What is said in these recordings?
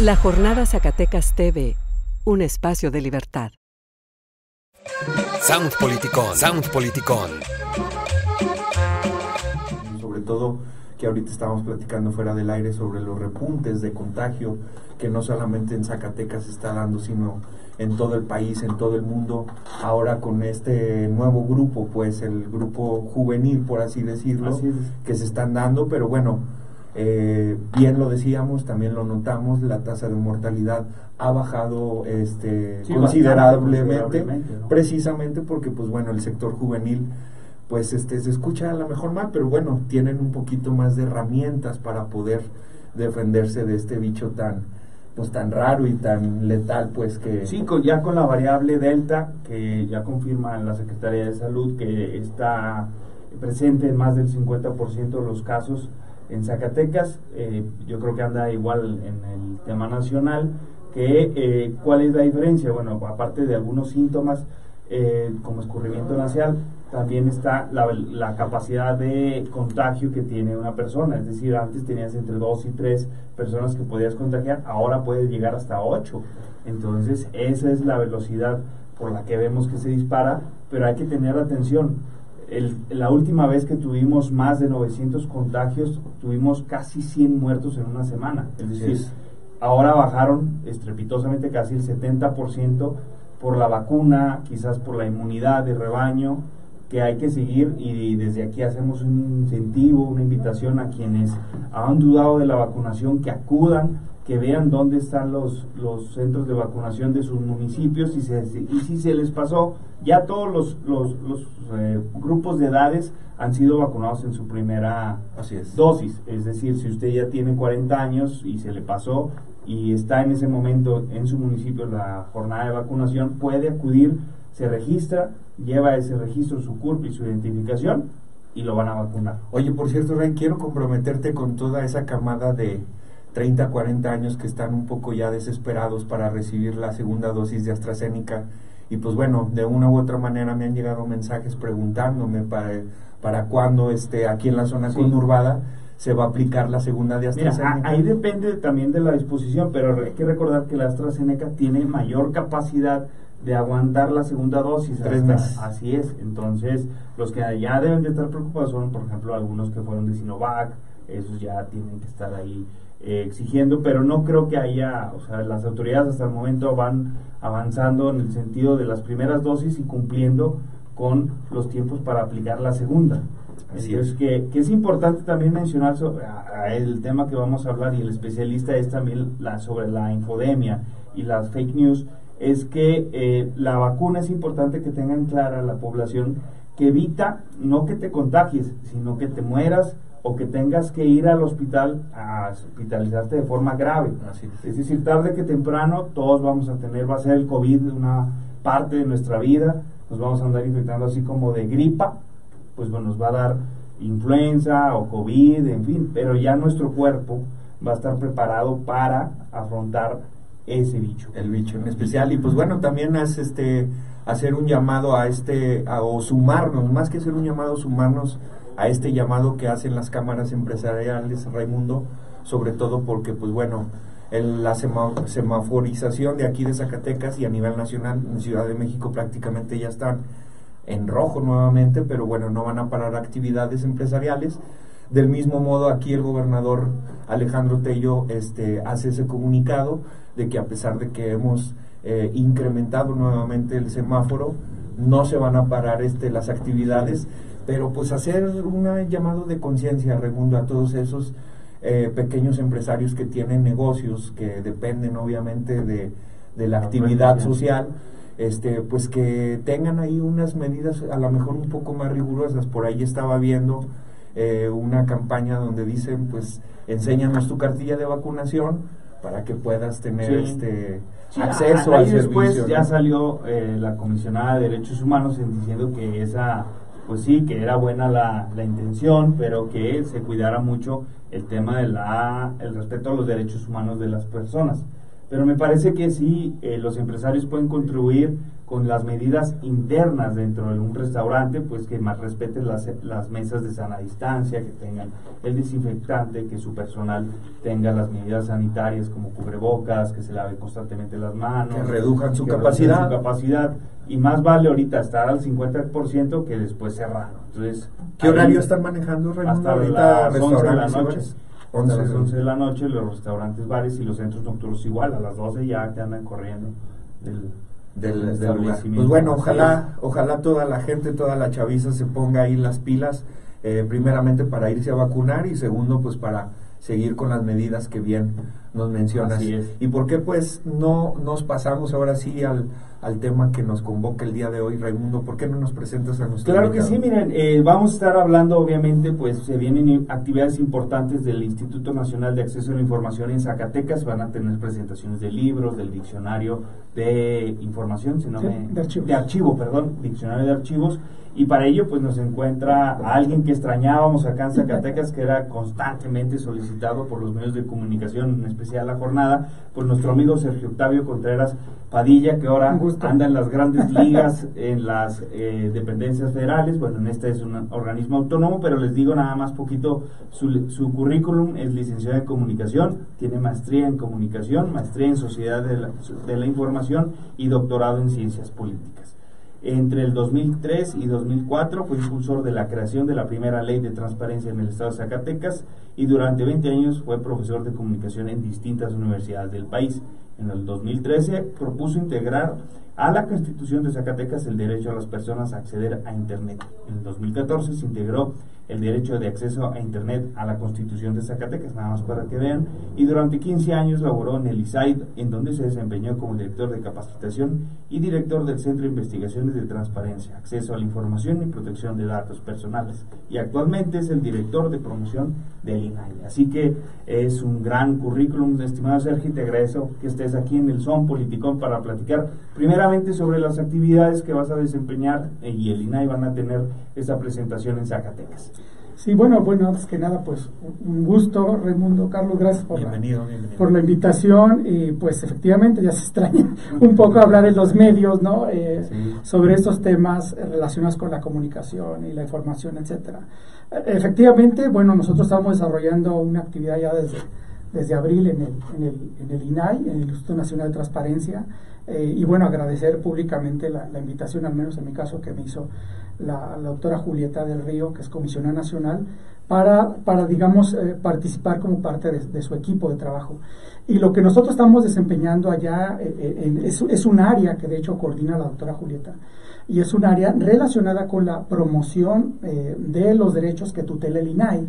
La Jornada Zacatecas TV, un espacio de libertad. Sound Politicón, Sound Politicón. Sobre todo que ahorita estamos platicando fuera del aire sobre los repuntes de contagio que no solamente en Zacatecas se está dando, sino en todo el país, en todo el mundo, ahora con este nuevo grupo, pues el grupo juvenil, por así decirlo, que se están dando, pero bueno, eh, bien lo decíamos, también lo notamos, la tasa de mortalidad ha bajado este, considerablemente, precisamente porque pues bueno, el sector juvenil pues este se escucha a lo mejor mal, pero bueno, tienen un poquito más de herramientas para poder defenderse de este bicho tan pues tan raro y tan letal pues que sí ya con la variable delta que ya confirma la Secretaría de Salud que está presente en más del 50% de los casos en Zacatecas, eh, yo creo que anda igual en el tema nacional, que eh, cuál es la diferencia, bueno, aparte de algunos síntomas eh, como escurrimiento nasal, también está la, la, capacidad de contagio que tiene una persona, es decir, antes tenías entre dos y tres personas que podías contagiar, ahora puedes llegar hasta ocho, entonces esa es la velocidad por la que vemos que se dispara, pero hay que tener atención, la última vez que tuvimos más de 900 contagios, tuvimos casi 100 muertos en una semana. Es decir, ahora bajaron estrepitosamente casi el 70% por la vacuna, quizás por la inmunidad de rebaño, que hay que seguir y desde aquí hacemos un incentivo, una invitación a quienes han dudado de la vacunación que acudan que vean dónde están los, los centros de vacunación de sus municipios y, y si se les pasó, ya todos los, los, eh, grupos de edades han sido vacunados en su primera dosis. Es decir, si usted ya tiene 40 años y se le pasó y está en ese momento en su municipio la jornada de vacunación, puede acudir, se registra, lleva ese registro, su CURP y su identificación y lo van a vacunar. Oye, por cierto, Ray, quiero comprometerte con toda esa camada de 30, 40 años que están un poco ya desesperados para recibir la segunda dosis de AstraZeneca. Y pues bueno, de una u otra manera me han llegado mensajes preguntándome para, para cuándo este, aquí en la zona conurbada se va a aplicar la segunda de AstraZeneca. ahí depende también de la disposición, pero hay que recordar que la AstraZeneca tiene mayor capacidad de aguantar la segunda dosis. Tres meses. Así es. Entonces, los que ya deben de estar preocupados son, por ejemplo, algunos que fueron de Sinovac, esos ya tienen que estar ahí eh, exigiendo, pero no creo que haya, o sea, las autoridades hasta el momento van avanzando en el sentido de las primeras dosis y cumpliendo con los tiempos para aplicar la segunda. Así es que, que, es importante también mencionar sobre, el tema que vamos a hablar y el especialista es también la, sobre la infodemia y las fake news, es que eh, la vacuna es importante que tengan clara la población que evita no que te contagies, sino que te mueras o que tengas que ir al hospital a hospitalizarte de forma grave. es. decir, tarde que temprano todos vamos a tener, va a ser el COVID una parte de nuestra vida, nos vamos a andar infectando así como de gripa, pues bueno, nos va a dar influenza o COVID, en fin, pero ya nuestro cuerpo va a estar preparado para afrontar ese bicho. El bicho en especial. Y pues bueno, también es este hacer un llamado a este, o sumarnos, más que hacer un llamado, sumarnos a este llamado que hacen las cámaras empresariales, Raimundo, sobre todo porque, pues bueno, la semaforización de aquí de Zacatecas y a nivel nacional, en Ciudad de México prácticamente ya están en rojo nuevamente, pero bueno, no van a parar actividades empresariales. Del mismo modo, aquí el gobernador Alejandro Tello este, hace ese comunicado de que a pesar de que hemos eh, incrementado nuevamente el semáforo, no se van a parar este, las actividades pero pues hacer un llamado de conciencia, Raimundo, a todos esos eh, pequeños empresarios que tienen negocios, que dependen obviamente de, la actividad social, este, pues que tengan ahí unas medidas a lo mejor un poco más rigurosas. Por ahí estaba viendo eh, una campaña donde dicen, pues, enséñanos tu cartilla de vacunación para que puedas tener este acceso al después ya salió eh, la comisionada de derechos humanos diciendo que esa pues sí, que era buena la, la, intención, pero que se cuidara mucho el tema de la, el respeto a los derechos humanos de las personas. Pero me parece que sí, eh, los empresarios pueden contribuir con las medidas internas dentro de un restaurante, pues que más respeten las, las mesas de sana distancia, que tengan el desinfectante, que su personal tenga las medidas sanitarias como cubrebocas, que se lave constantemente las manos. Que reduzcan su que capacidad. su capacidad. Y más vale ahorita estar al 50% que después cerrarlo. Entonces, ¿Qué horario están manejando, Raimundo? hasta ahorita las 11 de la noche. Bares? Hasta 11 las de la 11 de la noche, los restaurantes, bares y los centros nocturnos igual, a las 12 ya te andan corriendo del, del, del lugar. Pues bueno, ojalá, ojalá toda la gente, toda la chaviza se ponga ahí las pilas, eh, primeramente para irse a vacunar y segundo pues para seguir con las medidas que bien nos mencionas. Así es. ¿Y por qué pues no nos pasamos ahora sí al, al tema que nos convoca el día de hoy, Raimundo? ¿Por qué no nos presentas a nuestro Claro que sí, miren, eh, vamos a estar hablando, obviamente, pues se vienen actividades importantes del Instituto Nacional de Acceso a la Información en Zacatecas, van a tener presentaciones de libros, del diccionario de información, si no Sí, me- de archivos. archivo, perdón, diccionario de archivos, y para ello pues nos encuentra a alguien que extrañábamos acá en Zacatecas, que era constantemente solicitado por los medios de comunicación, en especial la jornada, pues nuestro amigo Sergio Octavio Contreras Padilla, que ahora anda en las grandes ligas, en las eh, dependencias federales, bueno, en este es un organismo autónomo, pero les digo nada más poquito, su, su currículum. Es licenciado en comunicación, tiene maestría en comunicación, maestría en sociedad de la, de la información y doctorado en ciencias políticas. Entre el 2003 y 2004 fue impulsor de la creación de la primera ley de transparencia en el estado de Zacatecas y durante 20 años fue profesor de comunicación en distintas universidades del país. En el 2013 propuso integrar a la Constitución de Zacatecas el derecho a las personas a acceder a Internet. En el 2014 se integró el derecho de acceso a Internet a la Constitución de Zacatecas, nada más para que vean, y durante 15 años laboró en el ISAID, en donde se desempeñó como director de capacitación y director del Centro de Investigaciones de Transparencia, Acceso a la Información y Protección de Datos Personales, y actualmente es el director de promoción del INAI. Así que es un gran currículum, estimado Sergio, te agradezco que estés aquí en el Son Politicón para platicar sobre las actividades que vas a desempeñar eh, y el INAI van a tener esta presentación en Zacatecas. Sí, bueno, bueno, antes que nada, pues un gusto, Raimundo, Carlos, gracias por, la, Bienvenido, por la invitación y pues efectivamente ya se extraña un poco hablar en los medios, ¿no? Eh, Sí. Sobre estos temas relacionados con la comunicación y la información, etcétera. Efectivamente, bueno, nosotros estamos desarrollando una actividad ya desde, desde abril en el, en, el, en el INAI, en el Instituto Nacional de Transparencia, eh, y bueno, agradecer públicamente la, invitación, al menos en mi caso, que me hizo la, la doctora Julieta del Río, que es comisionada nacional, para, para digamos, eh, participar como parte de, de su equipo de trabajo. Y lo que nosotros estamos desempeñando allá eh, eh, en- es, es un área que de hecho coordina la doctora Julieta, y es un área relacionada con la promoción eh, de los derechos que tutela el INAI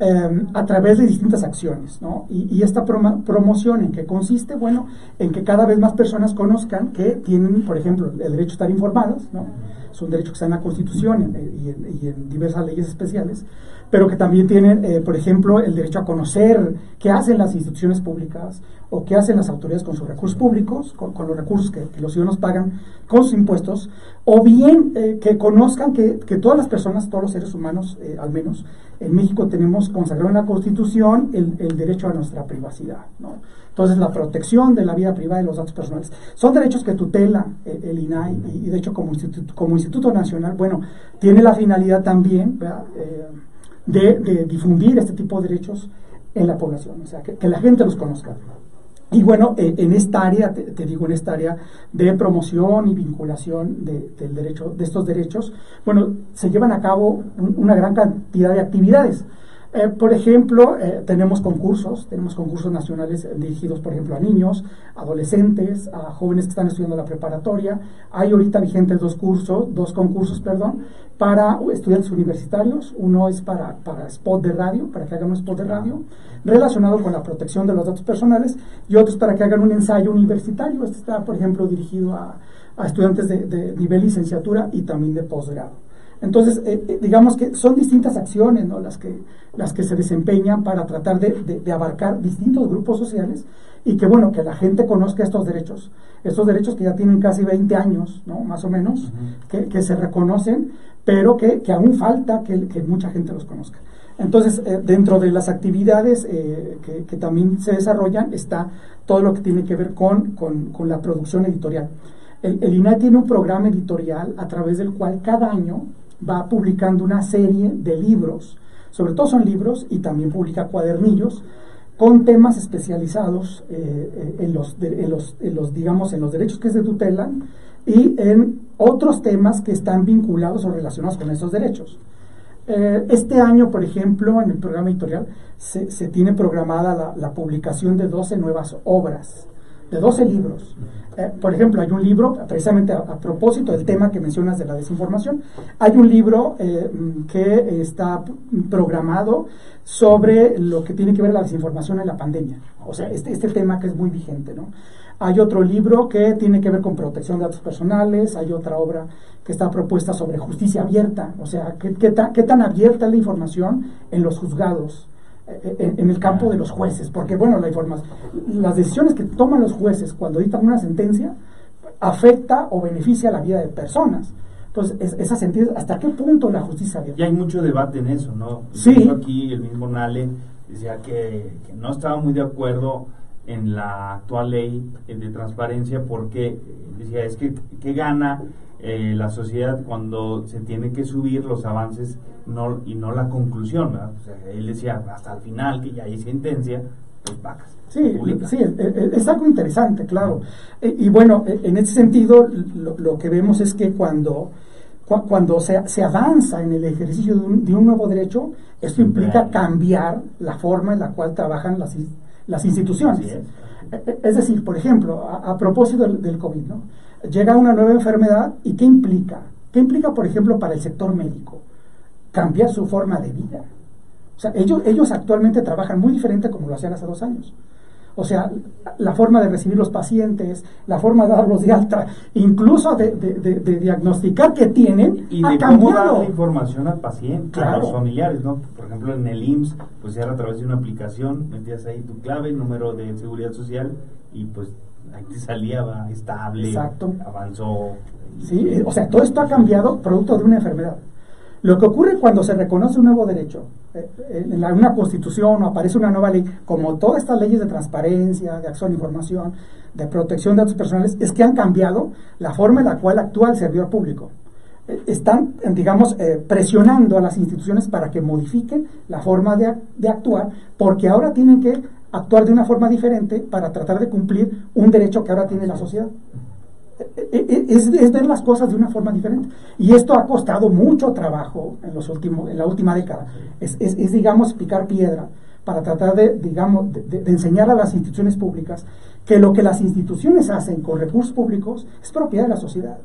eh, a través de distintas acciones, ¿no? Y, y esta proma- promoción en qué consiste, bueno, en que cada vez más personas conozcan que tienen, por ejemplo, el derecho a estar informados, ¿no? Es un derecho que está en la Constitución y en, y en diversas leyes especiales, pero que también tienen, eh, por ejemplo, el derecho a conocer qué hacen las instituciones públicas o qué hacen las autoridades con sus recursos públicos, con, los recursos que, los ciudadanos pagan con sus impuestos, o bien eh, que conozcan que, todas las personas, todos los seres humanos, eh, al menos en México tenemos consagrado en la Constitución el, derecho a nuestra privacidad. ¿no? Entonces, la protección de la vida privada y los datos personales son derechos que tutela el INAI y, de hecho como instituto, como instituto Nacional, bueno, tiene la finalidad también. De, de, difundir este tipo de derechos en la población, o sea, que, la gente los conozca. Y bueno, eh, en esta área, te, digo, en esta área de promoción y vinculación de, del derecho, de estos derechos, bueno, se llevan a cabo un, una gran cantidad de actividades. Eh, por ejemplo, eh, tenemos concursos, tenemos concursos nacionales dirigidos, por ejemplo, a niños, adolescentes, a jóvenes que están estudiando la preparatoria. Hay ahorita vigentes dos cursos, dos concursos, perdón, para estudiantes universitarios. Uno es para, para spot de radio, para que hagan un spot de radio relacionado con la protección de los datos personales, y otros para que hagan un ensayo universitario. Este está, por ejemplo, dirigido a, a estudiantes de, de nivel licenciatura y también de posgrado. Entonces, eh, digamos que son distintas acciones ¿no? las, que, las que se desempeñan para tratar de, de, de, abarcar distintos grupos sociales y que, bueno, que la gente conozca estos derechos, estos derechos que ya tienen casi 20 años, ¿no? más o menos, uh -huh. que, que, se reconocen, pero que, que aún falta que, que, mucha gente los conozca. Entonces, eh, dentro de las actividades eh, que, que, también se desarrollan está todo lo que tiene que ver con, con, con la producción editorial. El, el, INAI tiene un programa editorial a través del cual cada año va publicando una serie de libros, sobre todo son libros y también publica cuadernillos con temas especializados eh, en, los, de, en, los, en, los, digamos, en los derechos que se tutelan y en otros temas que están vinculados o relacionados con esos derechos. Eh, este año, por ejemplo, en el programa editorial se, tiene programada la, la, publicación de 12 nuevas obras, de 12 libros. Eh, por ejemplo, hay un libro, precisamente a, propósito del tema que mencionas de la desinformación, hay un libro eh, que está programado sobre lo que tiene que ver la desinformación en la pandemia. O sea, este, este tema que es muy vigente, ¿no? Hay otro libro que tiene que ver con protección de datos personales, hay otra obra que está propuesta sobre justicia abierta, o sea, qué, qué, qué tan abierta es la información en los juzgados, en, en, el campo de los jueces, porque bueno, la información, las decisiones que toman los jueces cuando dictan una sentencia afecta o beneficia la vida de personas. Entonces, es, esa sentido, ¿hasta qué punto la justicia abierta? Y hay mucho debate en eso, ¿no? Sí. Aquí el mismo Nale decía que, que no estaba muy de acuerdo en la actual ley de transparencia porque decía es que, que gana eh, la sociedad cuando se tiene que subir los avances no, y no la conclusión. ¿verdad? O sea, él decía hasta el final que ya hay sentencia, pues vacas. Sí, sí, es algo interesante, claro. Y, y bueno, en ese sentido, lo, lo, que vemos es que cuando, cuando se, se avanza en el ejercicio de un, de un nuevo derecho, esto implica cambiar la forma en la cual trabajan las, las instituciones. Es. es. decir, por ejemplo, a, a propósito del, del, COVID, ¿no? Llega una nueva enfermedad y ¿qué implica? ¿Qué implica, por ejemplo, para el sector médico? Cambiar su forma de vida. O sea, ellos, ellos actualmente trabajan muy diferente como lo hacían hace dos años. O sea, la forma de recibir los pacientes, la forma de darlos de alta, incluso de, de, de, de diagnosticar que tienen, y de cómo dar la información al paciente, claro. a los familiares, ¿no? Por ejemplo, en el IMSS, pues era a través de una aplicación, metías ahí tu clave, número de seguridad social, y pues salía estable, Exacto. avanzó. Sí, o sea, todo esto ha cambiado producto de una enfermedad. Lo que ocurre cuando se reconoce un nuevo derecho, eh, en la, una constitución o aparece una nueva ley, como todas estas leyes de transparencia, de acceso a la información, de protección de datos personales, es que han cambiado la forma en la cual actúa el servidor público. Están, digamos, eh, presionando a las instituciones para que modifiquen la forma de, de actuar, porque ahora tienen que actuar de una forma diferente para tratar de cumplir un derecho que ahora tiene la sociedad es, es, ver las cosas de una forma diferente. Y esto ha costado mucho trabajo en, los últimos, en la última década. Es, es, digamos, picar piedra para tratar de, digamos, de, enseñar a las instituciones públicas que lo que las instituciones hacen con recursos públicos es propiedad de la sociedad.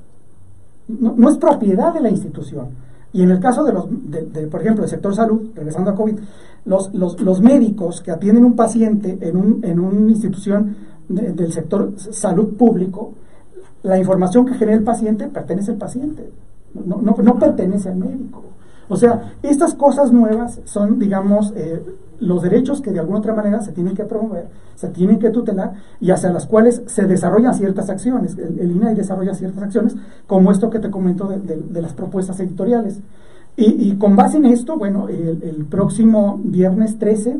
No, no es propiedad de la institución. Y en el caso de los, de, por ejemplo, el sector salud, regresando a COVID, los, los, los médicos que atienden un paciente en, un, en una institución de, del sector salud público, la información que genera el paciente pertenece al paciente, no, no, no pertenece al médico. O sea, estas cosas nuevas son, digamos, eh, los derechos que de alguna otra manera se tienen que promover, se tienen que tutelar y hacia las cuales se desarrollan ciertas acciones. El, INAI desarrolla ciertas acciones, como esto que te comento de, las propuestas editoriales. Y, con base en esto, bueno, el, el próximo viernes 13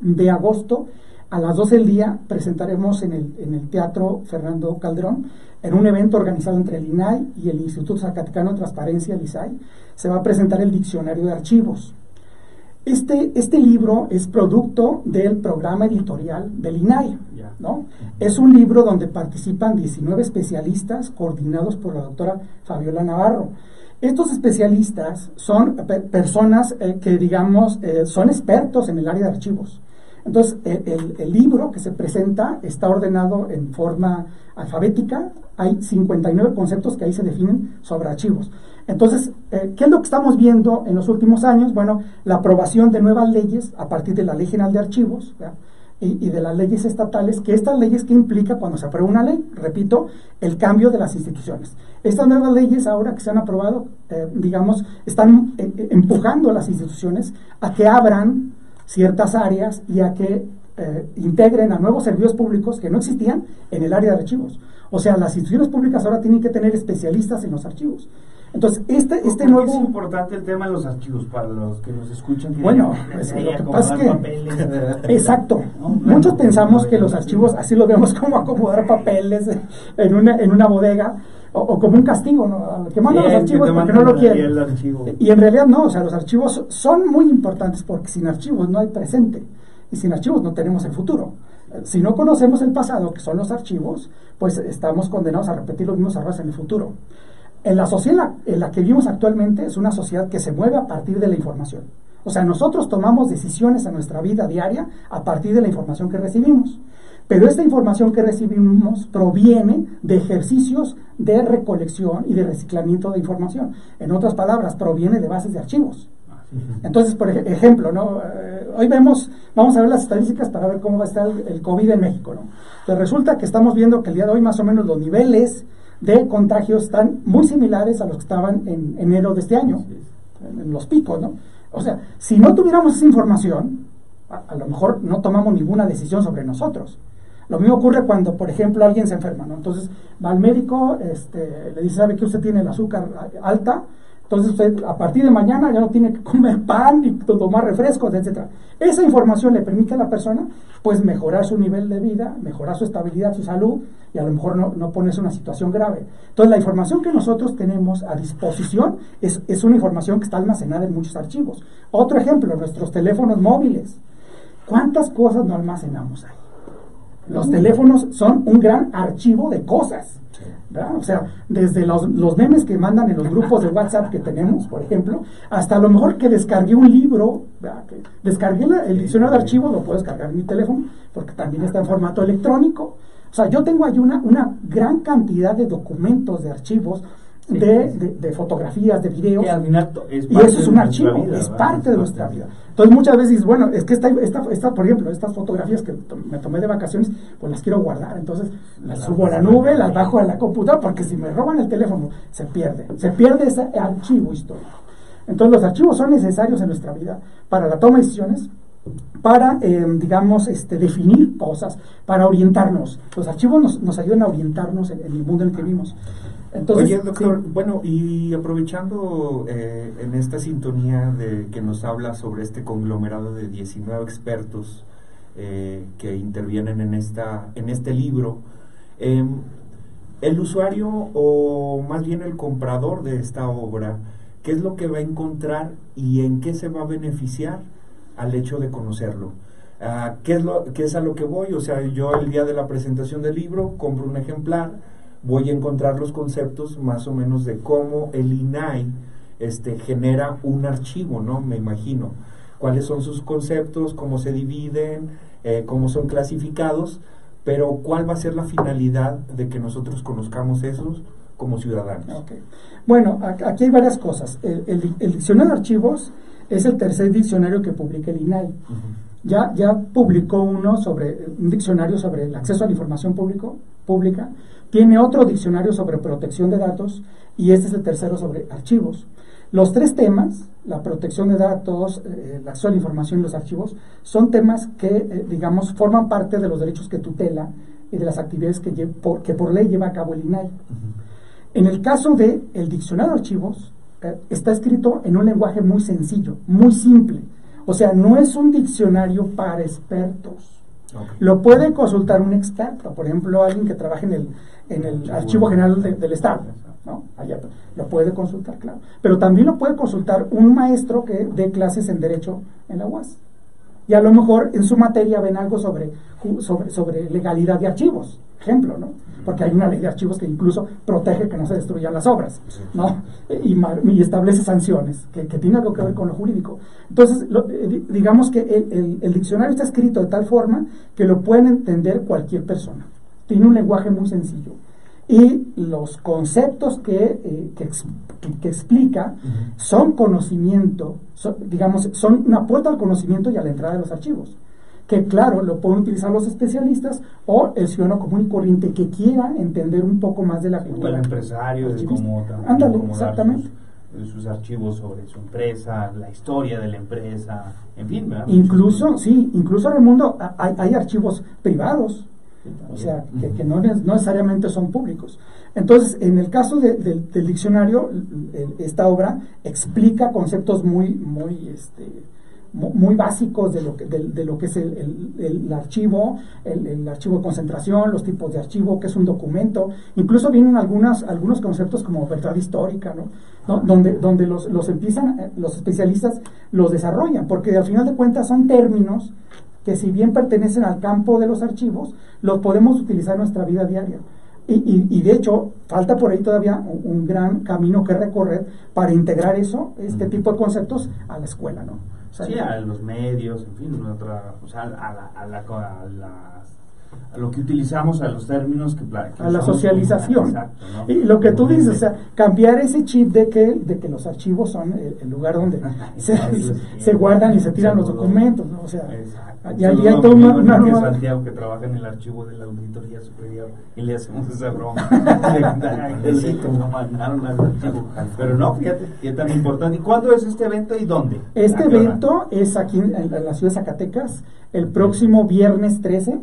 de agosto, a las 12 del día presentaremos en el, en el Teatro Fernando Calderón, en un evento organizado entre el INAI y el Instituto Zacatecano de Transparencia, el ISAI, se va a presentar el Diccionario de Archivos. Este, este libro es producto del programa editorial del INAI. ¿no? Es un libro donde participan 19 especialistas coordinados por la doctora Fabiola Navarro. Estos especialistas son pe personas eh, que, digamos, eh, son expertos en el área de archivos. Entonces, el, libro que se presenta está ordenado en forma alfabética. Hay 59 conceptos que ahí se definen sobre archivos. Entonces, eh, ¿qué es lo que estamos viendo en los últimos años? Bueno, la aprobación de nuevas leyes a partir de la Ley General de Archivos y, y, de las leyes estatales, que estas leyes que implica cuando se aprueba una ley, repito, el cambio de las instituciones. Estas nuevas leyes ahora que se han aprobado, eh, digamos, están eh, empujando a las instituciones a que abran ciertas áreas y a que eh, integren a nuevos servicios públicos que no existían en el área de archivos. O sea, las instituciones públicas ahora tienen que tener especialistas en los archivos. Entonces, este, este ¿Por qué nuevo... es importante el tema de los archivos para los que nos escuchan? que Bueno, pues, "Ay, lo que pasa es que- papeles". Exacto. No, Muchos pensamos que bueno, los archivos así lo vemos como acomodar papeles en una, en una bodega o, o como un castigo, ¿no? Al que manda Sí, los archivos porque no lo quiere. Y en realidad no, o sea, los archivos son muy importantes porque sin archivos no hay presente y sin archivos no tenemos el futuro. Si no conocemos el pasado, que son los archivos, pues estamos condenados a repetir los mismos errores en el futuro. En la sociedad en la que vivimos actualmente es una sociedad que se mueve a partir de la información. O sea, nosotros tomamos decisiones en nuestra vida diaria a partir de la información que recibimos. Pero esta información que recibimos proviene de ejercicios de recolección y de reciclamiento de información. En otras palabras, proviene de bases de archivos. Entonces, por ej- ejemplo, ¿no? Eh, hoy vemos, vamos a ver las estadísticas para ver cómo va a estar el, el COVID en México, ¿no? Pues resulta que estamos viendo que el día de hoy más o menos los niveles de contagios están muy similares a los que estaban en enero de este año, en, en los picos, ¿no? O sea, si no tuviéramos esa información, a, a lo mejor no tomamos ninguna decisión sobre nosotros. Lo mismo ocurre cuando, por ejemplo, alguien se enferma, ¿no? Entonces va al médico, este, le dice, ¿sabe que usted tiene el azúcar a- alta? Entonces usted a partir de mañana ya no tiene que comer pan ni tomar refrescos, etcétera. Esa información le permite a la persona pues mejorar su nivel de vida, mejorar su estabilidad, su salud y a lo mejor no, no ponerse en una situación grave. Entonces la información que nosotros tenemos a disposición es, es una información que está almacenada en muchos archivos. Otro ejemplo, nuestros teléfonos móviles. ¿Cuántas cosas no almacenamos ahí? Los teléfonos son un gran archivo de cosas. ¿verdad? O sea, desde los, los memes que mandan en los grupos de WhatsApp que tenemos, por ejemplo, hasta a lo mejor que descargué un libro, descargué la- el diccionario de archivos, lo puedo descargar en mi teléfono, porque también está en formato electrónico. O sea, yo tengo ahí una, una gran cantidad de documentos, de archivos, de, de- de fotografías, de videos. Y al final es Y eso es un archivo, vida, es parte de Es nuestra vida. Entonces muchas veces dices, bueno, es que esta, esta, esta, por ejemplo, estas fotografías que to- me tomé de vacaciones, pues las quiero guardar. Entonces las subo a la nube, las bajo a la computadora, porque si me roban el teléfono, se pierde. Se pierde ese archivo histórico. Entonces los archivos son necesarios en nuestra vida para la toma de decisiones, para, eh, digamos, este, definir cosas, para orientarnos. Los archivos nos, nos ayudan a orientarnos en, en el mundo en el que vivimos. Entonces, Oye, doctor, sí. bueno, y aprovechando eh, en esta sintonía de que nos habla sobre este conglomerado de 19 expertos eh, que intervienen en, esta, en este libro, em, el usuario o más bien el comprador de esta obra, ¿qué es lo que va a encontrar y en qué se va a beneficiar al hecho de conocerlo? Ah, ¿qué, es lo, ¿Qué es a lo que voy? O sea, yo el día de la presentación del libro compro un ejemplar, voy a encontrar los conceptos más o menos de cómo el INAI este, genera un archivo, ¿no? Me imagino. Cuáles son sus conceptos, cómo se dividen, eh, cómo son clasificados, pero cuál va a ser la finalidad de que nosotros conozcamos esos como ciudadanos. Bueno, aquí hay varias cosas. El, el di- el diccionario de archivos es el tercer diccionario que publica el INAI. Ya, ya publicó uno sobre un diccionario sobre el acceso a la información público, pública, tiene otro diccionario sobre protección de datos y este es el tercero sobre archivos. Los tres temas, la protección de datos, eh, el acceso a la información y los archivos, son temas que, eh, digamos, forman parte de los derechos que tutela y de las actividades que, por, que por ley lleva a cabo el INAI. En el caso de el diccionario de archivos, eh, está escrito en un lenguaje muy sencillo, muy simple. O sea, no es un diccionario para expertos. Lo puede consultar un experto, por ejemplo, alguien que trabaje en el, en el Archivo Archivo General de- del Estado. ¿no? Allá, lo puede consultar, claro. Pero también lo puede consultar un maestro que dé clases en Derecho en la UAS. Y a lo mejor en su materia ven algo sobre, sobre, sobre legalidad de archivos, ejemplo, ¿no? Porque hay una ley de archivos que incluso protege que no se destruyan las obras, ¿no? Y, establece sanciones, que, que tiene algo que ver con lo jurídico. Entonces, lo- eh, di- digamos que el, el- el diccionario está escrito de tal forma que lo pueden entender cualquier persona. Tiene un lenguaje muy sencillo. Y los conceptos que, eh, que, ex- que- que explica son conocimiento, son, digamos, son una puerta al conocimiento y a la entrada de los archivos. Que claro, lo pueden utilizar los especialistas o el ciudadano común y corriente que quiera entender un poco más de la O figura. el empresario, de cómo Ándale, exactamente. Sus, sus archivos sobre su empresa, la historia de la empresa, en fin, ¿verdad? Incluso, sí, incluso Raimundo, a- hay, hay archivos privados. O sea, que, no, no, necesariamente son públicos. Entonces, en el caso de, del diccionario, esta obra explica conceptos muy, muy, este, muy básicos de lo que, de, lo que es el, archivo, el, archivo de concentración, los tipos de archivo, que es un documento. Incluso vienen algunas, algunos conceptos como verdad histórica, ¿no? donde, donde los, los, empiezan, eh, los especialistas los desarrollan, porque al final de cuentas son términos que si bien pertenecen al campo de los archivos, los podemos utilizar en nuestra vida diaria. Y, y, de hecho, falta por ahí todavía un, gran camino que recorrer para integrar eso, este tipo de conceptos, a la escuela, ¿no? sí, a los medios, en fin, otra, o sea, a la, a la, a la a lo que utilizamos, a los términos que, a la socialización. Y lo que tú dices, o sea, cambiar ese chip de que, de que los archivos son el, lugar donde se, guardan y se tiran los documentos, ¿no? O sea, y ahí hay todo una, una Santiago que trabaja en el archivo de la auditoría superior y le hacemos esa broma. Pero no, fíjate, que tan importante. ¿Y cuándo es este evento y dónde? Este evento es aquí en, en la ciudad de Zacatecas, el próximo viernes 13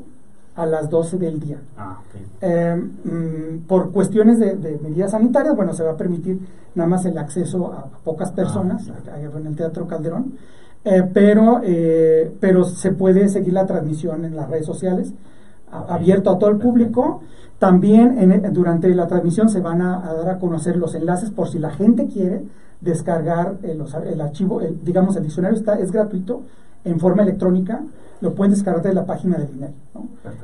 a las 12 del día. Ah, eh, mm, por cuestiones de, medidas sanitarias, bueno, se va a permitir nada más el acceso a, pocas ah, personas en el Teatro Calderón, eh, pero, eh, pero se puede seguir la transmisión en las redes sociales, abierto a todo el público. También en, durante la transmisión se van a, dar a conocer los enlaces por si la gente quiere descargar el archivo, digamos el diccionario está, es gratuito en forma electrónica lo pueden descargar de la página del INEI.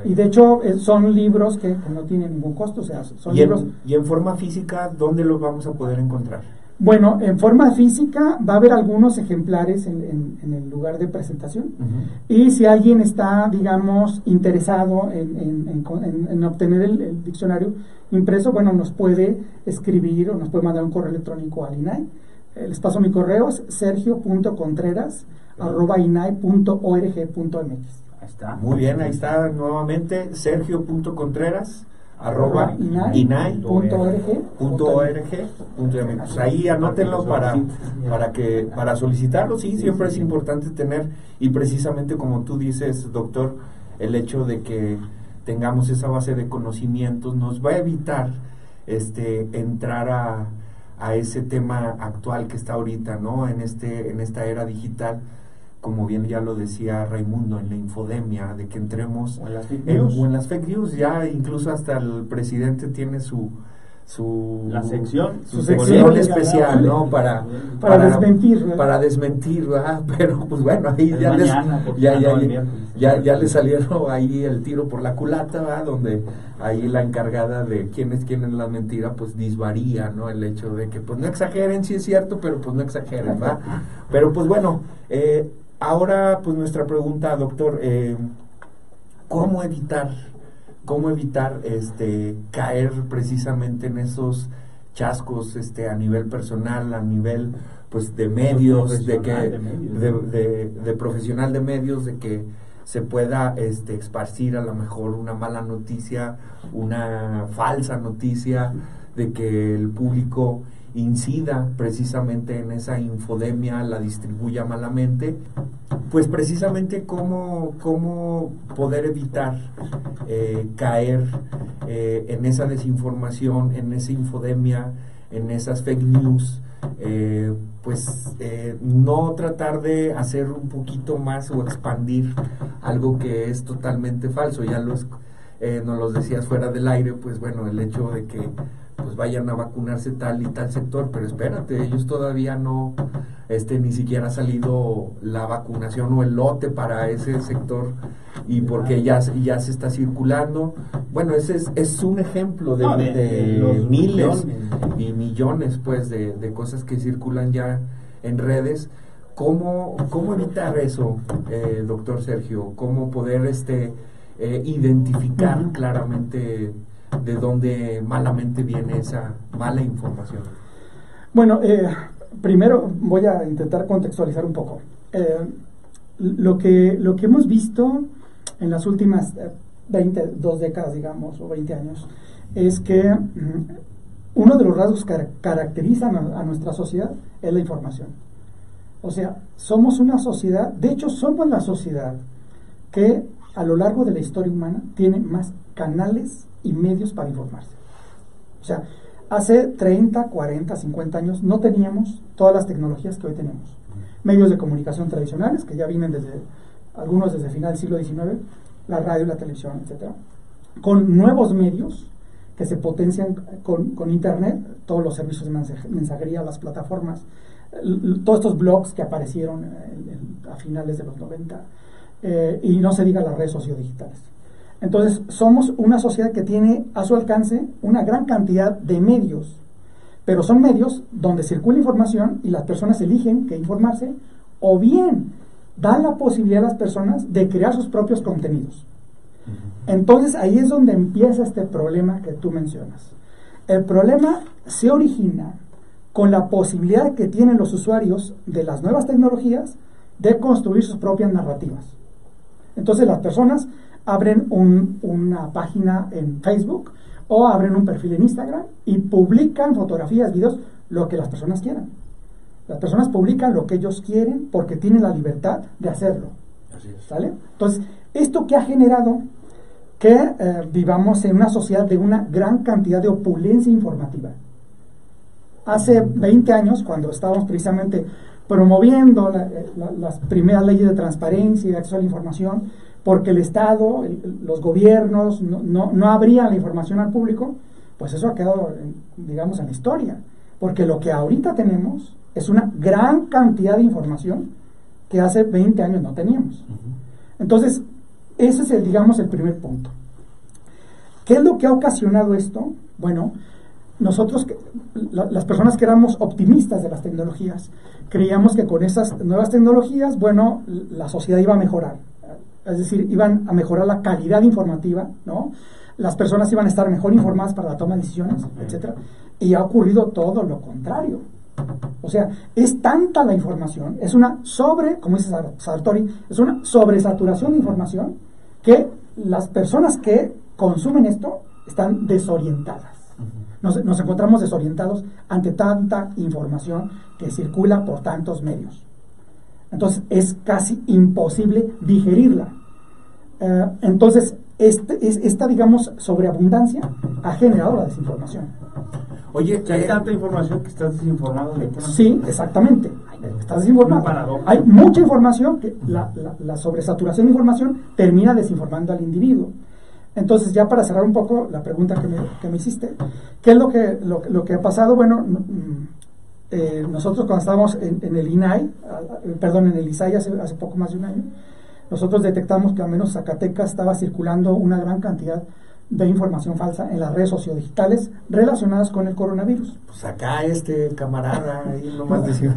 Y de hecho eh, son libros que, no tienen ningún costo, o sea, son ¿Y libros... En, ¿Y en forma física dónde los vamos a poder encontrar? Bueno, en forma física va a haber algunos ejemplares en, el lugar de presentación y si alguien está, digamos, interesado en, obtener el, diccionario impreso, bueno, nos puede escribir o nos puede mandar un correo electrónico al INAI. Les paso mi correo, es sergio.contreras arroba inai.org.mx. Ahí está. Muy bien, ahí está nuevamente sergio.contreras arroba inai.org.mx. Ahí anótenlo para, para, que, para solicitarlo. Sí, siempre es importante tener, y precisamente como tú dices, doctor, el hecho de que tengamos esa base de conocimientos nos va a evitar este entrar a, a ese tema actual que está ahorita, ¿no? En este en esta era digital como bien ya lo decía Raimundo, en la infodemia, de que entremos en las fake news, en, las fake news. Ya incluso hasta el presidente tiene su su la sección su, sección. especial no para para, desmentir para desmentir pero pues bueno ahí ya les, ya, ya, ya, ya, le salieron ahí el tiro por la culata ¿va? donde ahí la encargada de quién es quién es la mentira pues disvaría no el hecho de que pues no exageren sí es cierto pero pues no exageren va pero pues bueno eh, Ahora, pues nuestra pregunta, doctor, eh, ¿cómo evitar, cómo evitar este, caer precisamente en esos chascos este, a nivel personal, a nivel pues de medios, de que de, profesional de medios, de que se pueda este, esparcir a lo mejor una mala noticia, una falsa noticia, de que el público incida precisamente en esa infodemia, la distribuya malamente, pues precisamente cómo, cómo poder evitar eh, caer eh, en esa desinformación, en esa infodemia, en esas fake news, eh, pues no tratar de hacer un poquito más o expandir algo que es totalmente falso, ya los, nos los decías fuera del aire, pues bueno, el hecho de que pues vayan a vacunarse tal y tal sector, pero espérate, ellos todavía no, este, ni siquiera ha salido la vacunación o el lote para ese sector y porque ya, ya se está circulando. Bueno, ese es, es un ejemplo de, los miles y millones pues de, de, cosas que circulan ya en redes. ¿Cómo, cómo evitar eso, eh, doctor Sergio? ¿Cómo poder este, eh, identificar claramente de dónde malamente viene esa mala información? Bueno, eh, primero voy a intentar contextualizar un poco. Eh, lo, que, lo que hemos visto en las últimas 20, eh, dos décadas, digamos, o 20 años, es que mm, uno de los rasgos que caracterizan a, nuestra sociedad es la información. O sea, somos una sociedad, de hecho somos la sociedad que a lo largo de la historia humana tiene más canales y medios para informarse. O sea, hace 30, 40, 50 años no teníamos todas las tecnologías que hoy tenemos. Medios de comunicación tradicionales, que ya vienen desde, algunos desde el final del siglo XIX, la radio, la televisión, etc. Con nuevos medios que se potencian con, con Internet, todos los servicios de mensajería, las plataformas, todos estos blogs que aparecieron a finales de los 90, eh, y no se diga las redes sociodigitales. Entonces, somos una sociedad que tiene a su alcance una gran cantidad de medios, pero son medios donde circula información y las personas eligen qué informarse, o bien dan la posibilidad a las personas de crear sus propios contenidos. Entonces, ahí es donde empieza este problema que tú mencionas. El problema se origina con la posibilidad que tienen los usuarios de las nuevas tecnologías de construir sus propias narrativas. Entonces las personas abren una página en Facebook o abren un perfil en Instagram y publican fotografías, videos, lo que las personas quieran. Las personas publican lo que ellos quieren porque tienen la libertad de hacerlo. ¿Sale? Entonces, esto que ha generado que eh, vivamos en una sociedad de una gran cantidad de opulencia informativa. Hace 20 años, cuando estábamos precisamente promoviendo eh, las primeras leyes de transparencia y de acceso a la información, porque el Estado, los gobiernos no, no, abrían la información al público, pues eso ha quedado, digamos, en la historia. Porque lo que ahorita tenemos es una gran cantidad de información que hace 20 años no teníamos. Entonces, ese es, el, digamos, el primer punto. ¿Qué es lo que ha ocasionado esto? Bueno, nosotros, las personas que éramos optimistas de las tecnologías, creíamos que con esas nuevas tecnologías, bueno, la sociedad iba a mejorar. Es decir, iban a mejorar la calidad informativa, ¿no? Las personas iban a estar mejor informadas para la toma de decisiones, etcétera. Y ha ocurrido todo lo contrario. O sea, es tanta la información, es una sobre, como dice Sartori, es una sobresaturación de información que las personas que consumen esto están desorientadas. Nos, nos, encontramos desorientados ante tanta información que circula por tantos medios. Entonces es casi imposible digerirla. Eh, entonces, este, es, esta, digamos, sobreabundancia ha generado la desinformación. Oye, hay eh, tanta información que estás desinformado de Sí, exactamente. Estás desinformado. Hay mucha información que la, la sobresaturación de información termina desinformando al individuo. Entonces, ya para cerrar un poco la pregunta que me, que me hiciste, ¿qué es lo que, lo, lo que ha pasado? Bueno, mm, eh, nosotros cuando estábamos en, el INAI, perdón, en el ISAI hace, hace, poco más de un año, nosotros detectamos que al menos Zacatecas estaba circulando una gran cantidad de información falsa en las redes sociodigitales relacionadas con el coronavirus. Pues acá este camarada ahí nomás decía.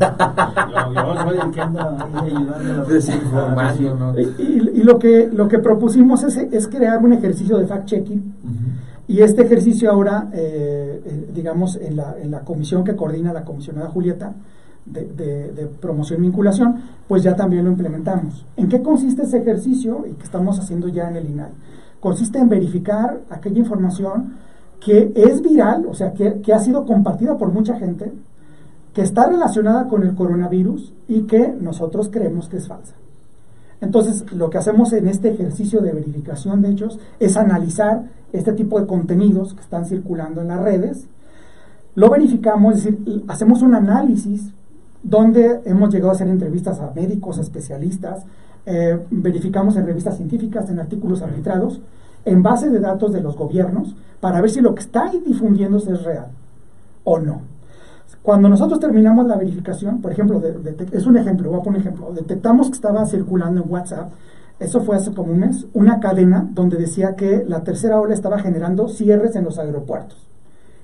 Desinformación. Y, y, lo que lo que propusimos es, es crear un ejercicio de fact-checking. Y este ejercicio ahora, eh, digamos, en la, en la comisión que coordina la comisionada Julieta, de, promoción y vinculación, pues ya también lo implementamos. ¿En qué consiste ese ejercicio y que estamos haciendo ya en el INAI? consiste en verificar aquella información que es viral, o sea, que, ha sido compartida por mucha gente, que está relacionada con el coronavirus y que nosotros creemos que es falsa. Entonces, lo que hacemos en este ejercicio de verificación de hechos es analizar este tipo de contenidos que están circulando en las redes. Lo verificamos, es decir, hacemos un análisis donde hemos llegado a hacer entrevistas a médicos, especialistas, eh, verificamos en revistas científicas, en artículos arbitrados, en base de datos de los gobiernos, para ver si lo que está difundiéndose es real o no. Cuando nosotros terminamos la verificación, por ejemplo, es un ejemplo, voy a poner un ejemplo, detectamos que estaba circulando en WhatsApp, eso fue hace como un mes, una cadena donde decía que la tercera ola estaba generando cierres en los aeropuertos.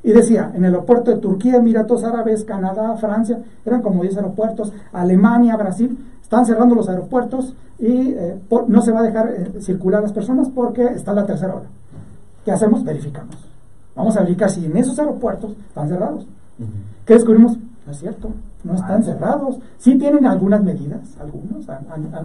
Y decía, en el aeropuerto de Turquía, Emiratos Árabes, Canadá, Francia, eran como 10 aeropuertos, Alemania, Brasil, están cerrando los aeropuertos y eh, no se va a dejar eh, circular las personas porque está la tercera hora. ¿Qué hacemos? Verificamos. Vamos a verificar si en esos aeropuertos están cerrados. ¿Qué descubrimos? No es cierto, no están cerrados. Sí tienen algunas medidas, algunos.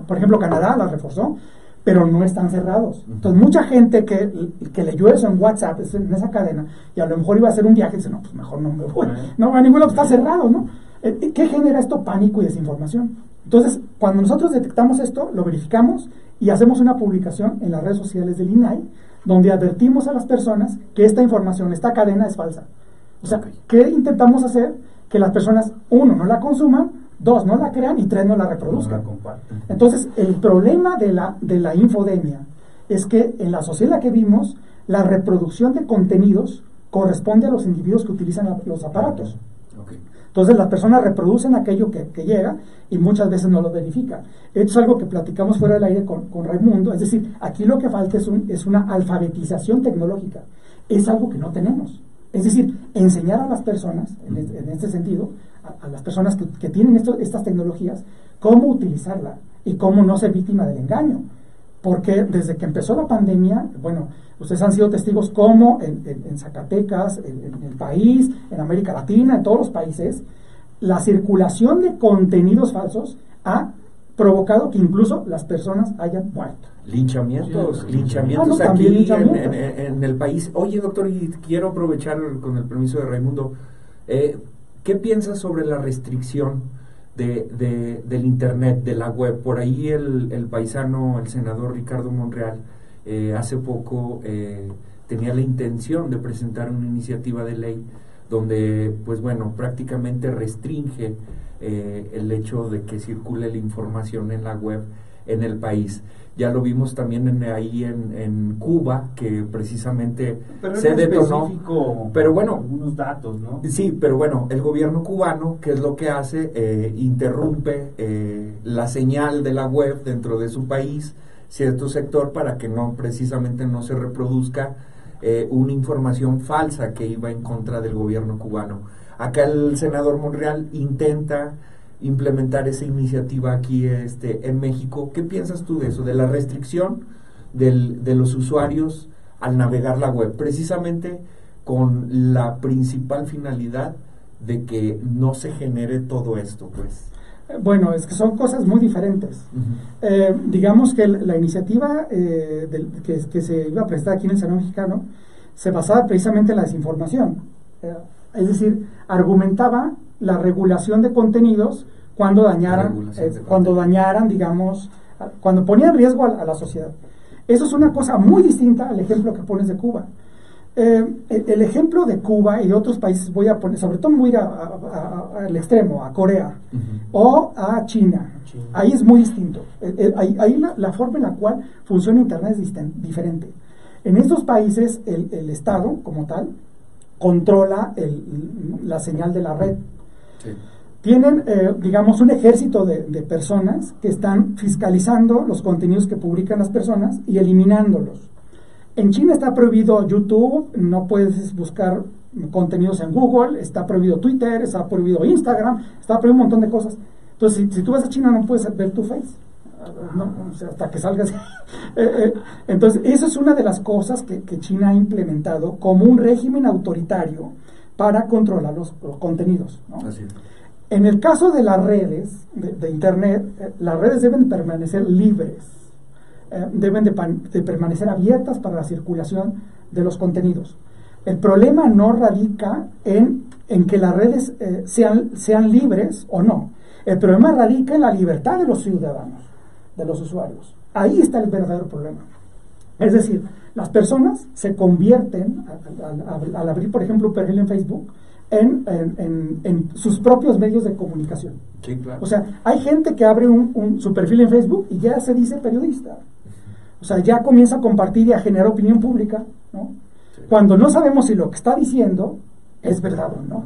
por ejemplo, Canadá las reforzó, pero no están cerrados. Entonces, mucha gente que, que leyó eso en WhatsApp, en esa cadena, y a lo mejor iba a hacer un viaje, dice, no, pues mejor no me voy. No, a ninguno está cerrado, ¿no? Eh, ¿Qué genera esto? Pánico y desinformación. Entonces, cuando nosotros detectamos esto, lo verificamos y hacemos una publicación en las redes sociales del INAI donde advertimos a las personas que esta información, esta cadena es falsa. O sea, ¿qué intentamos hacer? Que las personas, uno, no la consuman, dos, no la crean y tres, no la reproduzcan. Entonces, el problema de la, de la infodemia es que en la sociedad que vimos, la reproducción de contenidos corresponde a los individuos que utilizan los aparatos. Entonces las personas reproducen aquello que, llega y muchas veces no lo verifican. Esto es algo que platicamos fuera del aire con, con Raimundo. Es decir, aquí lo que falta es, un, es una alfabetización tecnológica. Es algo que no tenemos. Es decir, enseñar a las personas, en, este, sentido, a, las personas que, tienen estas tecnologías, cómo utilizarla y cómo no ser víctima del engaño. Porque desde que empezó la pandemia, bueno, Ustedes han sido testigos cómo en, Zacatecas, en, el país, en América Latina, en todos los países, la circulación de contenidos falsos ha provocado que incluso las personas hayan muerto. Linchamientos, linchamientos ah, aquí En, el país. Oye, doctor, y quiero aprovechar con el permiso de Raimundo, eh, ¿qué piensas sobre la restricción de, del Internet, de la web? Por ahí el, paisano, el senador Ricardo Monreal, eh, hace poco eh, tenía la intención de presentar una iniciativa de ley donde, pues bueno, prácticamente restringe eh, el hecho de que circule la información en la web en el país. Ya lo vimos también en, ahí en, Cuba, que precisamente se detonó. Pero bueno, algunos datos, ¿no? Sí, pero bueno, el gobierno cubano, ¿qué es lo que hace? interrumpe la señal de la web dentro de su país cierto sector para que no precisamente no se reproduzca eh, una información falsa que iba en contra del gobierno cubano. Acá el senador Monreal intenta implementar esa iniciativa aquí este, en México. ¿Qué piensas tú de eso, de la restricción del, de los usuarios al navegar la web? Precisamente con la principal finalidad de que no se genere todo esto, pues. Bueno, es que son cosas muy diferentes. Eh, digamos que la iniciativa eh, que, se iba a presentar aquí en el Senado mexicano se basaba precisamente en la desinformación. Eh, es decir, argumentaba la regulación de contenidos cuando dañaran, cuando dañaran, digamos, cuando ponían en riesgo a la sociedad. Eso es una cosa muy distinta al ejemplo que pones de Cuba. Eh, el, ejemplo de Cuba y de otros países, voy a poner, sobre todo voy a ir al extremo, a Corea o a China. Ahí es muy distinto. Eh, eh, ahí, la, forma en la cual funciona Internet es diferente. En estos países el, Estado, como tal, controla la señal de la red. Tienen, digamos, un ejército de, personas que están fiscalizando los contenidos que publican las personas y eliminándolos. En China está prohibido YouTube, no puedes buscar contenidos en Google, está prohibido Twitter, está prohibido Instagram, está prohibido un montón de cosas. Entonces, si, tú vas a China no puedes ver tu Face. hasta que salgas. Eh, eh, entonces, eso es una de las cosas que, China ha implementado como un régimen autoritario para controlar los, contenidos. En el caso de las redes, de Internet, eh, las redes deben permanecer libres eh, deben de, permanecer abiertas para la circulación de los contenidos. El problema no radica en, en que las redes eh, sean, sean libres o no. El problema radica en la libertad de los ciudadanos, de los usuarios. Ahí está el verdadero problema. Es decir, las personas se convierten, al, abrir, por ejemplo, un perfil en Facebook, en, en, sus propios medios de comunicación. O sea, hay gente que abre un, su perfil en Facebook y ya se dice periodista. O sea, ya comienza a compartir y a generar opinión pública, ¿no? Cuando no sabemos si lo que está diciendo es verdad o no.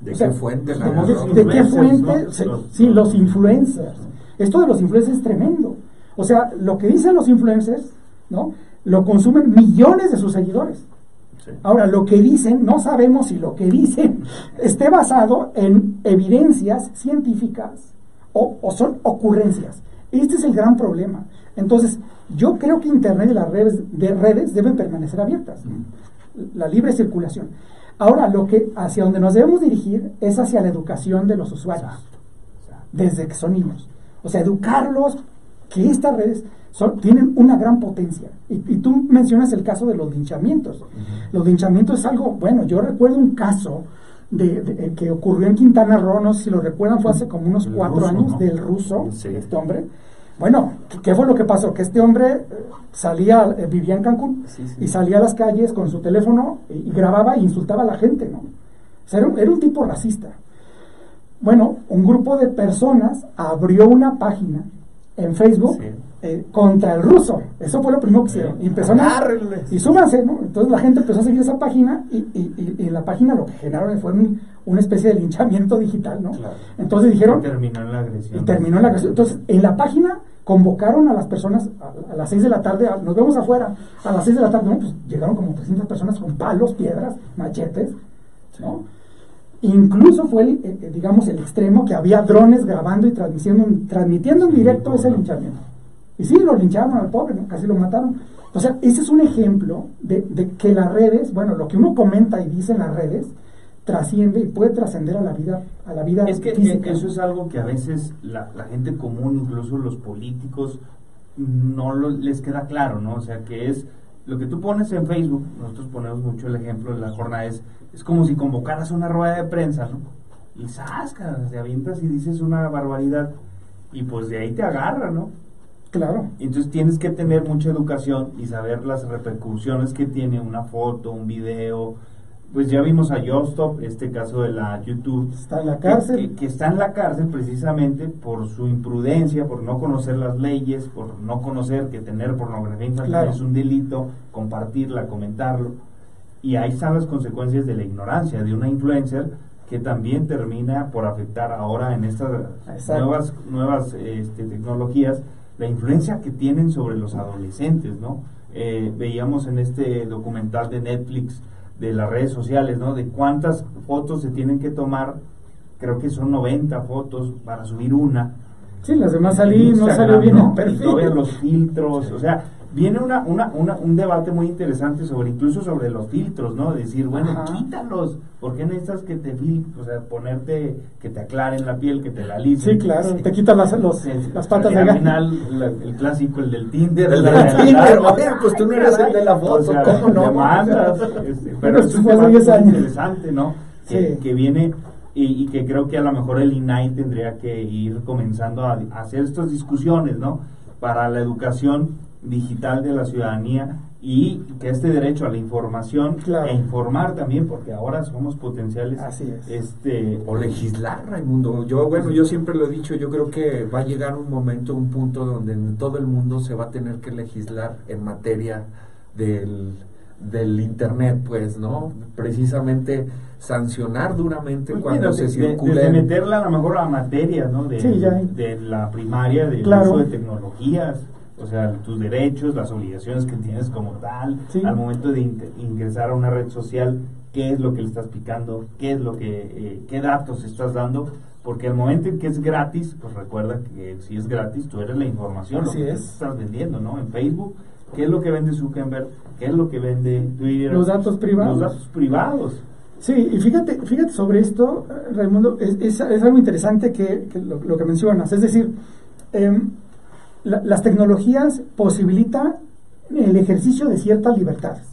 ¿De qué fuente? de, qué fuente? sí, los influencers. Esto de los influencers es tremendo. O sea, lo que dicen los influencers, ¿no? Lo consumen millones de sus seguidores. Ahora, lo que dicen, no sabemos si lo que dicen esté basado en evidencias científicas o, o son ocurrencias. Este es el gran problema. Entonces, yo creo que Internet y las redes, de redes deben permanecer abiertas. La libre circulación. Ahora, lo que hacia donde nos debemos dirigir es hacia la educación de los usuarios, desde que son niños. O sea, educarlos que estas redes son, tienen una gran potencia. Y, tú mencionas el caso de los linchamientos. Los linchamientos es algo, bueno, yo recuerdo un caso de, que ocurrió en Quintana Roo, no sé si lo recuerdan, fue hace como unos cuatro años, del ruso, este hombre, Bueno, ¿qué- ¿qué fue lo que pasó? Que este hombre eh, salía, eh, vivía en Cancún Sí, sí. y salía a las calles con su teléfono y, y grababa e insultaba a la gente, ¿no? O sea, era un, era un tipo racista. Bueno, un grupo de personas abrió una página en Facebook Sí. Eh, contra el ruso. Eso fue lo primero que hicieron. Y empezaron a- y súbanse, ¿no? Entonces la gente empezó a seguir esa página y, y- y- y en la página lo que generaron fue un- una especie de linchamiento digital, ¿no? Claro. Entonces dijeron, Que terminó la agresión. y terminó la agresión. Entonces, en la página convocaron a las personas a, a las 6 de la tarde, a- nos vemos afuera, a las 6 de la tarde, ¿no? Pues llegaron como 300 personas con palos, piedras, machetes, ¿no? Incluso fue, el, eh, eh, digamos, el extremo que había drones grabando y transmitiendo, transmitiendo en directo ese linchamiento. Y sí, lo lincharon al pobre, ¿no? casi lo mataron. O sea, ese es un ejemplo de, de que las redes, bueno, lo que uno comenta y dice en las redes, trasciende y puede trascender a la vida, a la vida Es que física. eh, eso es algo que a veces la, la gente común, incluso los políticos, no lo- les queda claro, ¿no? O sea, que es lo que tú pones en Facebook, nosotros ponemos mucho el ejemplo de la jornada, es, es como si convocaras una rueda de prensa, ¿no? Y sasca, te avientas y dices una barbaridad, y pues de ahí te agarra, ¿no? Claro. Entonces tienes que tener mucha educación y saber las repercusiones que tiene una foto, un video. Pues ya vimos a Yostop, este caso de la YouTube. Está en la cárcel. Que, que está en la cárcel precisamente por su imprudencia, por no conocer las leyes, por no conocer que tener pornografía infantil Claro. es un delito, compartirla, comentarlo. Y ahí están las consecuencias de la ignorancia de una influencer que también termina por afectar ahora en estas Exacto. nuevas, nuevas este, tecnologías la influencia que tienen sobre los adolescentes, ¿no? Eh, veíamos en este documental de Netflix de las redes sociales, ¿no? De cuántas fotos se tienen que tomar, creo que son 90 fotos para subir una. Sí, las demás salí, no salió bien ¿no? el perfil. Y todavía los filtros, o sea, viene una, una, una- un debate muy interesante sobre incluso sobre los filtros, ¿no? Decir, bueno, Ajá. quítalos, ¿por qué necesitas que te o sea, ponerte, que te aclaren la piel, que te la alisen? Sí, claro, te quitan las, los- las patas de al final la- el clásico, el del Tinder. El del Tinder, ¿no? oye, pues tú no eres el de la foto, O sea, ¿cómo no? demandas, este, pero es un fue hace debate 10 muy interesante, ¿no? Que, Sí. que viene y, y que creo que a lo mejor el INAI tendría que ir comenzando a, a hacer estas discusiones, ¿no? Para la educación digital de la ciudadanía y que este derecho a la información Claro. e informar también, porque ahora somos potenciales Así es. este O legislar, Raimundo. Yo, bueno, yo siempre lo he dicho, yo creo que va a llegar un momento, un punto donde en todo el mundo se va a tener que legislar en materia del, del Internet, pues, ¿no? Precisamente sancionar duramente Pues cuando mira, se desde meterla a lo mejor a materias, ¿no? De, Sí, ya. de la primaria, del Claro. uso de tecnologías, o sea, tus derechos, las obligaciones que tienes como tal, Sí. al momento de in- ingresar a una red social, qué es lo que le estás picando, qué es lo que, eh, qué datos estás dando, porque al momento en que es gratis, pues recuerda que si es gratis, tú eres la información, Así lo que es. estás vendiendo, ¿no? En Facebook, ¿qué es lo que vende Zuckerberg? ¿Qué es lo que vende Twitter? Los datos privados. Los datos privados. Sí, y fíjate, fíjate sobre esto, eh, Raimundo, es, es- es algo interesante que, que lo, lo que mencionas. Es decir, em, la- las tecnologías posibilitan el ejercicio de ciertas libertades.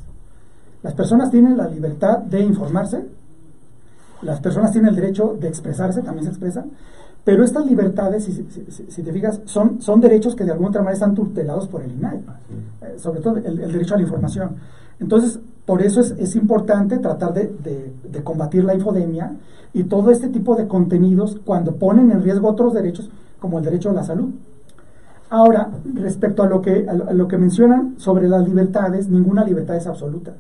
Las personas tienen la libertad de informarse, las personas tienen el derecho de expresarse, también se expresan, pero estas libertades, si, si- si- si te fijas, son, son derechos que de alguna otra manera están tutelados por el INAI eh, sobre todo el, el derecho a la información. Entonces, por eso es, es importante tratar de, de- de combatir la infodemia y todo este tipo de contenidos cuando ponen en riesgo otros derechos, como el derecho a la salud. Ahora, respecto a lo que, a lo, que mencionan sobre las libertades, ninguna libertad es absoluta.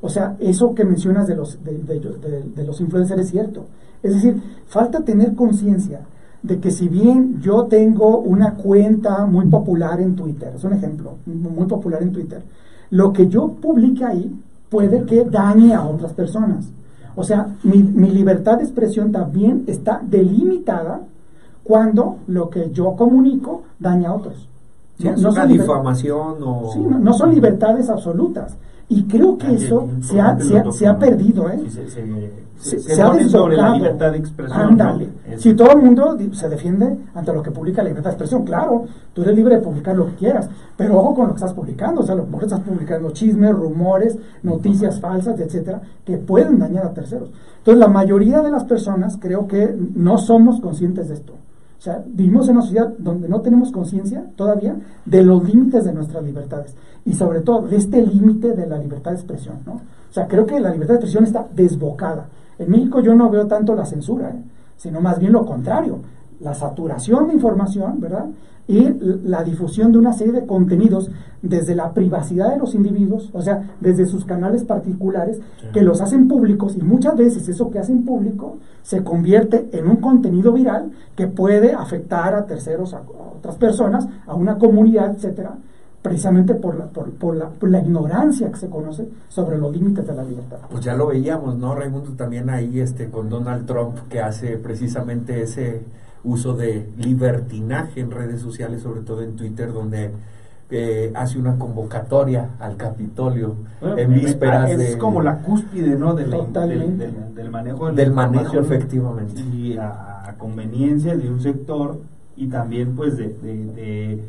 O sea, eso que mencionas de los, de, de- de- los influencers es cierto. Es decir, falta tener conciencia de que si bien yo tengo una cuenta muy popular en Twitter, es un ejemplo, muy popular en Twitter, lo que yo publique ahí puede que dañe a otras personas. O sea, mi libertad de expresión también está delimitada cuando lo que yo comunico daña a otros. Sí, No- es no una son difamación o... Sí, no, no son libertades absolutas. Y creo que eso se ha, se ha- se ha perdido, ¿eh? Sí, se, se, Se, se se ha pone sobre la libertad de expresión. Ándale. Si todo el mundo se defiende ante lo que publica la libertad de expresión, claro, tú eres libre de publicar lo que quieras, pero ojo con lo que estás publicando, o sea, a lo mejor estás publicando chismes, rumores, noticias falsas, etcétera, que pueden dañar a terceros. Entonces, la mayoría de las personas creo que no somos conscientes de esto. O sea, vivimos en una sociedad donde no tenemos conciencia todavía de los límites de nuestras libertades y sobre todo de este límite de la libertad de expresión, ¿no? O sea, creo que la libertad de expresión está desbocada. En México yo no veo tanto la censura, ¿eh? sino más bien lo contrario, la saturación de información, ¿verdad? Y la difusión de una serie de contenidos desde la privacidad de los individuos, o sea, desde sus canales particulares, que los hacen públicos y muchas veces eso que hacen público se convierte en un contenido viral que puede afectar a terceros, a, otras personas, a una comunidad, etcétera, precisamente por la, por, por, la, por la ignorancia que se conoce sobre los límites de la libertad. Pues ya lo veíamos, ¿no, Raimundo? También ahí este, con Donald Trump, que hace precisamente ese uso de libertinaje en redes sociales, sobre todo en Twitter, donde eh, hace una convocatoria al Capitolio en vísperas es de... como la cúspide, ¿no? Del, del, del manejo Del manejo, efectivamente. Y a, a conveniencia de un sector y también, pues, de- de-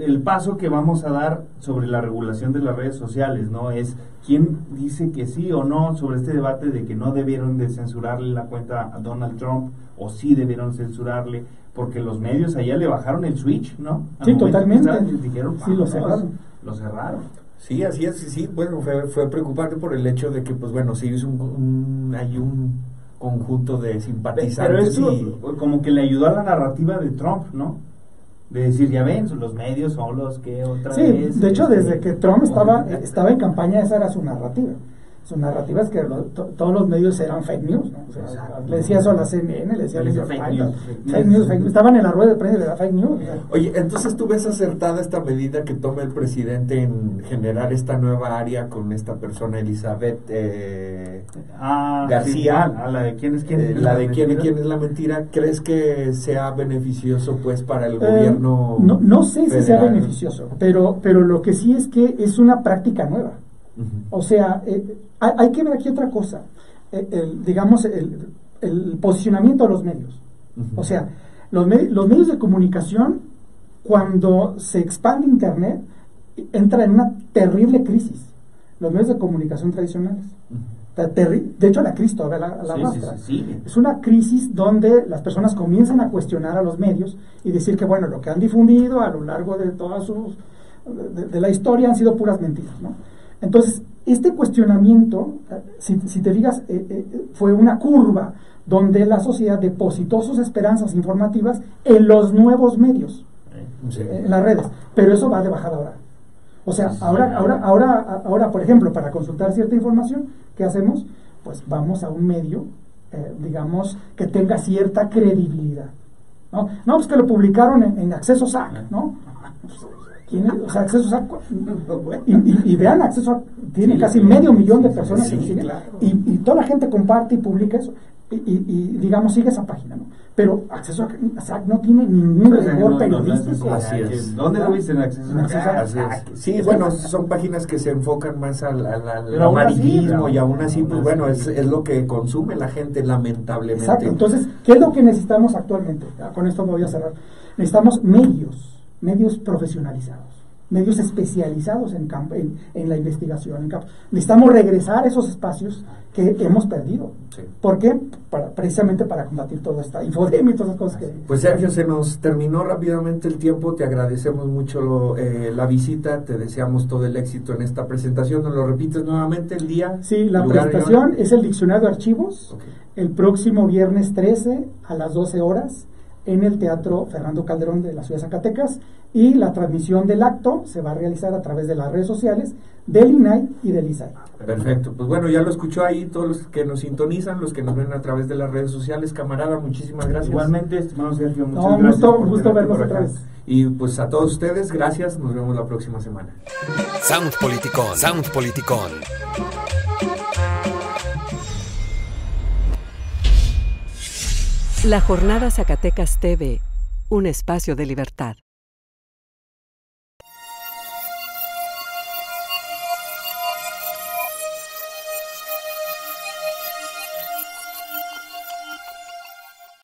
el paso que vamos a dar sobre la regulación de las redes sociales, ¿no? Es quién dice que sí o no sobre este debate de que no debieron de censurarle la cuenta a Donald Trump o sí debieron censurarle, porque los medios allá le bajaron el switch, ¿no? Al Sí, totalmente. dijeron, Sí, lo cerraron. Lo cerraron. Sí, así es, sí, sí, bueno, fue, fue preocupante por el hecho de que, pues bueno, sí es un, un- hay un conjunto de Pero simpatizantes eso y... como que le ayudó a la narrativa de Trump, ¿no? De decir, ya ven, los medios son los que otra Sí, vez... de hecho, este, desde que Trump estaba, ponen- estaba en campaña, esa era su narrativa. Su narrativa es que lo- to- todos los medios eran fake news. ¿no? O sea, Exacto. le decía eso a la CNN, le decía a fake news, fake news. fake news. Estaban en la rueda de prensa le da fake news. Oye, entonces tú ves acertada esta medida que toma el presidente en generar esta nueva área con esta persona, Elizabeth eh, Ah, García, sí, a la de quién es quién. eh, la de quién, y quién es la mentira, ¿crees que sea beneficioso pues para el Eh, gobierno? no, no sé si sea beneficioso, pero, pero lo que sí es que es una práctica nueva. O sea, eh, hay, hay que ver aquí otra cosa. Eh, el, digamos, el, el posicionamiento de los medios. O sea, los, me- los medios de comunicación, cuando se expande Internet, entra en una terrible crisis. Los medios de comunicación tradicionales. De hecho, la crisis todavía la, la Sí, sí, arrastra. sí, sí. Es una crisis donde las personas comienzan a cuestionar a los medios y decir que, bueno, lo que han difundido a lo largo de toda de, de la historia han sido puras mentiras, ¿no? Entonces, este cuestionamiento, si, si te digas, eh, eh, fue una curva donde la sociedad depositó sus esperanzas informativas en los nuevos medios, Sí. eh, en las redes, pero eso va de bajada ahora. O sea, Sí, ahora, ahora. ahora, ahora, por ejemplo, para consultar cierta información, ¿qué hacemos? Pues vamos a un medio, eh, digamos, que tenga cierta credibilidad. No, no pues que lo publicaron en, en Acceso SAC, ¿no? ¿Quién es? O sea, Acceso SAC, y, y- y vean, Acceso SAC tiene Sí, casi sí, medio sí, millón de personas sí, que lo siguen, claro. y, y toda la gente comparte y publica eso, y, y- y, digamos, sigue esa página, ¿no? Pero Acceso SAC no tiene ningún sea, rigor no, no, no es periodístico. así necesario. es. ¿Dónde lo viste en acceso? Acceso? Ah, Así es. Sí, bueno, son páginas que se enfocan más al, al- así, amarillismo y aún así, pues bueno, es, es lo que consume la gente, lamentablemente. Exacto. Entonces, ¿qué es lo que necesitamos actualmente? Ya, con esto me voy a cerrar. Necesitamos medios, medios profesionalizados, medios especializados en, campo, en, en la investigación. En campo. Necesitamos regresar esos espacios que hemos perdido. Sí. ¿Por qué? Para, precisamente para combatir toda esta infodemia y todas esas cosas que... Pues Sergio, se nos terminó rápidamente el tiempo, te agradecemos mucho eh, la visita, te deseamos todo el éxito en esta presentación, ¿nos lo repites nuevamente el día? Sí, la presentación es el diccionario de archivos el próximo viernes 13 a las 12 horas en el Teatro Fernando Calderón de la ciudad de Zacatecas y la transmisión del acto se va a realizar a través de las redes sociales del INAI y del ISAI. Perfecto, pues bueno, ya lo escuchó ahí todos los que nos sintonizan, los que nos ven a través de las redes sociales, camarada, muchísimas gracias. Igualmente, estimado Sergio, muchas No, un gracias. gusto, por un gusto verlos otra acá. vez. Y pues a todos ustedes, gracias, nos vemos la próxima semana. Sound Politicón, Sound Politicón. La Jornada Zacatecas TV, un espacio de libertad.